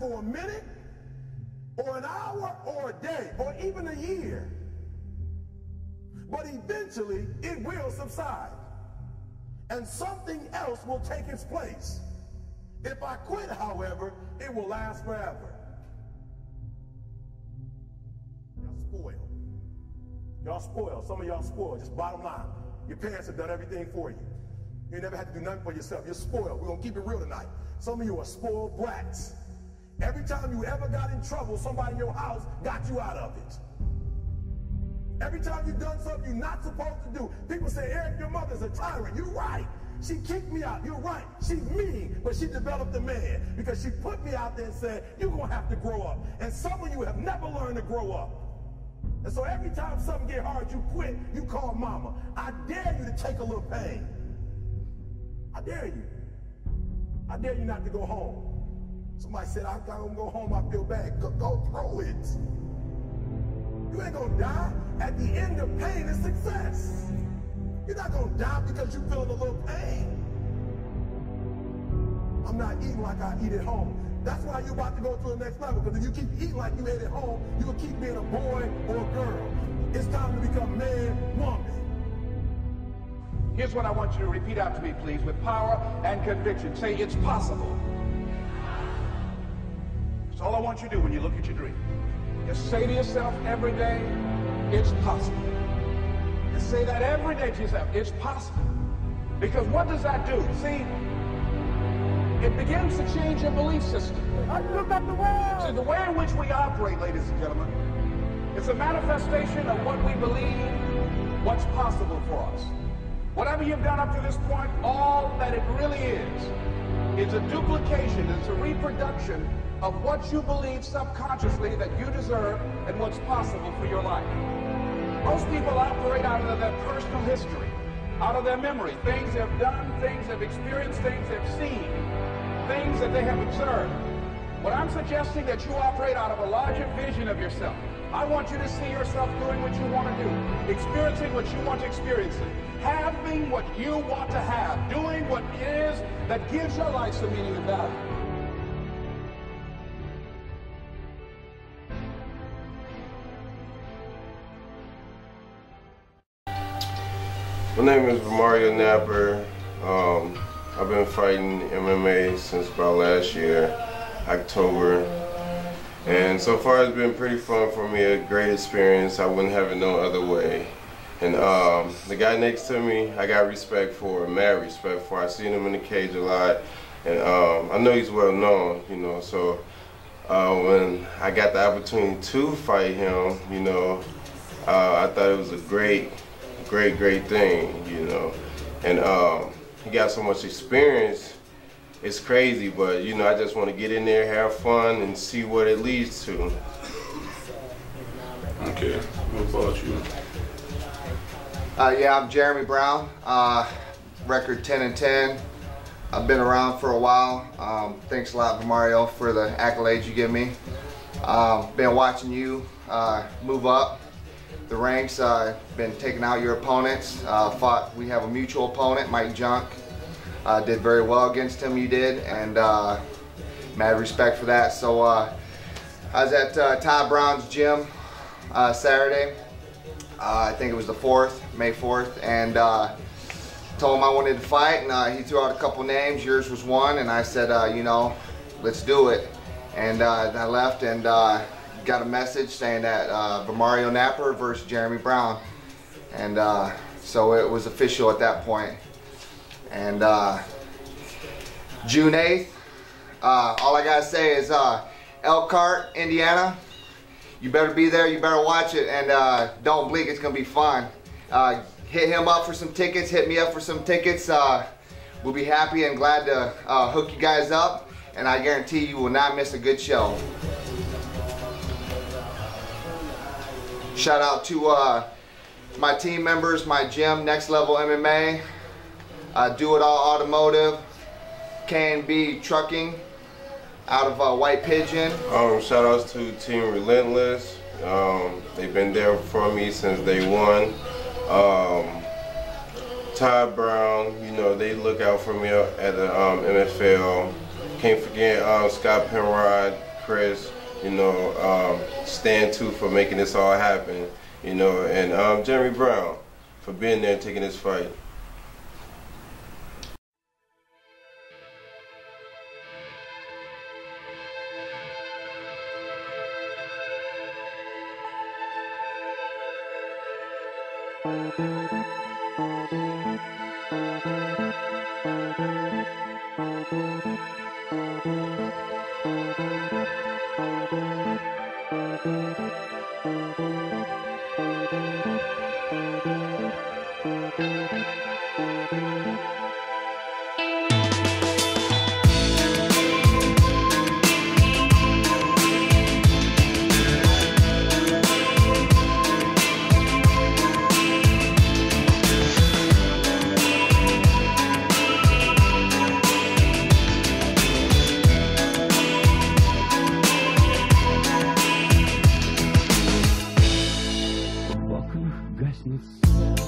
for a minute, or an hour, or a day, or even a year. But eventually, it will subside. And something else will take its place. If I quit, however, it will last forever. Y'all spoiled. Y'all spoiled. Some of y'all spoiled. Just bottom line. Your parents have done everything for you. You never had to do nothing for yourself. You're spoiled. We're going to keep it real tonight. Some of you are spoiled brats. Every time you ever got in trouble, somebody in your house got you out of it. Every time you've done something you're not supposed to do, people say, Eric, your mother's a tyrant. You're right. She kicked me out. You're right. She's mean, but she developed a man because she put me out there and said, you're going to have to grow up. And some of you have never learned to grow up. And so every time something get hard, you quit, you call mama. I dare you to take a little pain. I dare you. I dare you not to go home. Somebody said, I'm gonna go home, I feel bad. Go, go through it. You ain't gonna die. At the end of pain is success. You're not gonna die because you're feeling a little pain. I'm not eating like I eat at home. That's why you're about to go to the next level. Because if you keep eating like you ate at home, you will keep being a boy or a girl. It's time to become man, woman. Here's what I want you to repeat after me, please, with power and conviction. Say, it's possible. That's all I want you to do when you look at your dream. Just say to yourself every day, it's possible. Just say that every day to yourself, it's possible. Because what does that do? See, it begins to change your belief system. I look at the world. See, the way in which we operate, ladies and gentlemen, it's a manifestation of what we believe, what's possible for us. Whatever you've done up to this point, all that it really is, is a duplication, it's a reproduction of what you believe subconsciously that you deserve and what's possible for your life. Most people operate out of their personal history, out of their memory, things they've done, things they've experienced, things they've seen, things that they have observed. But I'm suggesting that you operate out of a larger vision of yourself. I want you to see yourself doing what you want to do, experiencing what you want to experience, having what you want to have, doing what it is that gives your life some meaning and value. My name is Mario Napper. Um, I've been fighting MMA since about last year, October. And so far it's been pretty fun for me, a great experience. I wouldn't have it no other way. And um, the guy next to me, I got respect for, mad respect for. I seen him in the cage a lot. And um, I know he's well known, you know, so uh, when I got the opportunity to fight him, you know, uh, I thought it was a great, great, great thing, you know. And um, he got so much experience, it's crazy, but you know, I just want to get in there, have fun, and see what it leads to. Okay, what about you? Uh, yeah, I'm Jeremy Brown. Uh, record 10 and 10. I've been around for a while. Um, thanks a lot, Mario, for the accolades you give me. Um, been watching you uh, move up the ranks. Uh, been taking out your opponents. Uh, fought. We have a mutual opponent, Mike Junk. Uh, did very well against him. You did, and uh, mad respect for that. So uh, I was at uh, Todd Brown's gym Saturday. I think it was the 4th, May 4th, and told him I wanted to fight, and he threw out a couple names. Yours was one, and I said, you know, let's do it. And I left and got a message saying that uh, Mario Napper versus Jeremy Brown, and uh, so it was official at that point. And uh, June 8th, uh, all I gotta say is uh, Elkhart, Indiana. You better be there, you better watch it, and uh, don't blink, it's gonna be fun. Hit him up for some tickets, hit me up for some tickets. We'll be happy and glad to hook you guys up, and I guarantee you will not miss a good show. Shout out to uh, my team members, my gym, Next Level MMA. Uh, Do It All Automotive, K&B Trucking, out of uh, White Pigeon. Um, shout outs to Team Relentless. Um, they've been there for me since day one. Um, Todd Brown, you know, they look out for me at the um, MFL. Can't forget um, Scott Penrod, Chris, you know, um, Stan too for making this all happen, you know, and um, Jeremy Brown for being there and taking this fight. Thank you. presence.